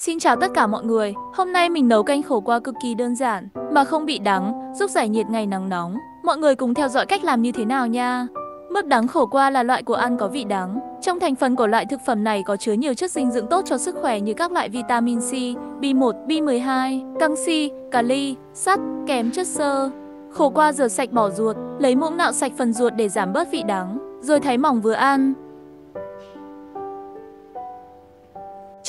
Xin chào tất cả mọi người, hôm nay mình nấu canh khổ qua cực kỳ đơn giản, mà không bị đắng, giúp giải nhiệt ngày nắng nóng. Mọi người cùng theo dõi cách làm như thế nào nha. Mướp đắng khổ qua là loại của ăn có vị đắng. Trong thành phần của loại thực phẩm này có chứa nhiều chất dinh dưỡng tốt cho sức khỏe như các loại vitamin C, B1, B12, canxi, kali, sắt, kém chất xơ. Khổ qua rửa sạch bỏ ruột, lấy muỗng nạo sạch phần ruột để giảm bớt vị đắng, rồi thái mỏng vừa ăn.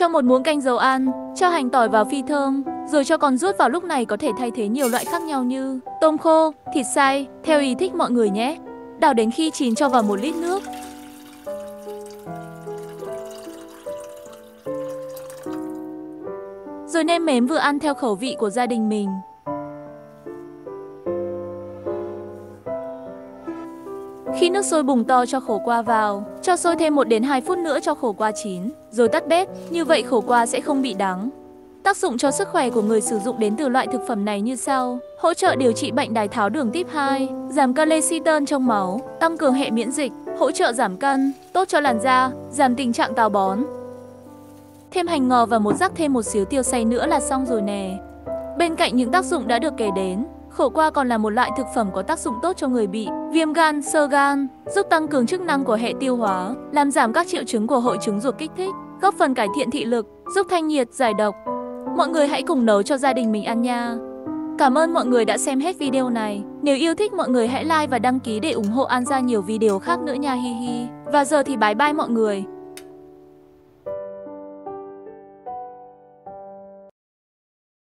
Cho một muỗng canh dầu ăn, cho hành tỏi vào phi thơm, rồi cho con ruốc vào lúc này có thể thay thế nhiều loại khác nhau như tôm khô, thịt xay, theo ý thích mọi người nhé. Đảo đến khi chín cho vào một lít nước. Rồi nêm mếm vừa ăn theo khẩu vị của gia đình mình. Khi nước sôi bùng to cho khổ qua vào, cho sôi thêm 1 đến 2 phút nữa cho khổ qua chín, rồi tắt bếp, như vậy khổ qua sẽ không bị đắng. Tác dụng cho sức khỏe của người sử dụng đến từ loại thực phẩm này như sau: hỗ trợ điều trị bệnh đái tháo đường tiếp 2, giảm cholesterol trong máu, tăng cường hệ miễn dịch, hỗ trợ giảm cân, tốt cho làn da, giảm tình trạng táo bón. Thêm hành ngò và một rắc thêm một xíu tiêu xay nữa là xong rồi nè. Bên cạnh những tác dụng đã được kể đến, Khổ qua còn là một loại thực phẩm có tác dụng tốt cho người bị viêm gan, sơ gan, giúp tăng cường chức năng của hệ tiêu hóa, làm giảm các triệu chứng của hội chứng ruột kích thích, góp phần cải thiện thị lực, giúp thanh nhiệt, giải độc. Mọi người hãy cùng nấu cho gia đình mình ăn nha. Cảm ơn mọi người đã xem hết video này. Nếu yêu thích mọi người hãy like và đăng ký để ủng hộ An ra nhiều video khác nữa nha hi hi. Và giờ thì bye bye mọi người.